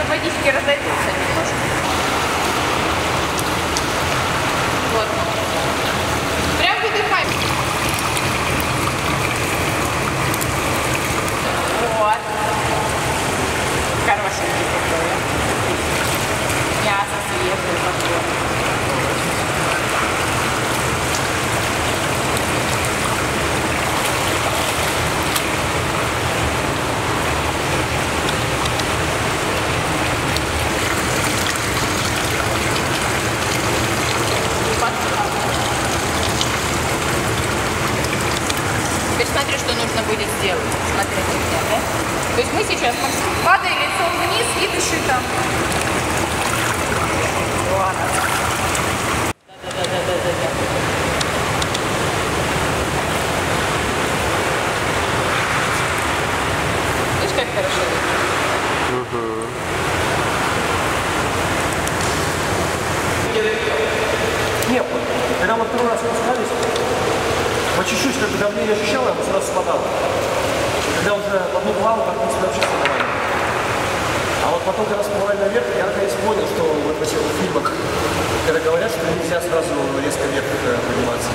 еще водички разойдутся немножко. Вот. Прям выдыхаем. Вот. Хорошенький такой. Мясо свежее, подходит. Нужно будет сделать. Смотрите да? То есть мы сейчас падая лицом вниз и дыши там. Ладно. Да-да-да-да-да-да. Хорошо? Нет, вот, когда мы второй раз чуть-чуть как бы давление ощущал, оно сразу спадало. И когда уже в одну плаву, как себя вообще нормально. А вот потом, когда всплывали наверх, я наконец понял, что вот в этих фильмах, когда говорят, что нельзя сразу резко вверх э, подниматься.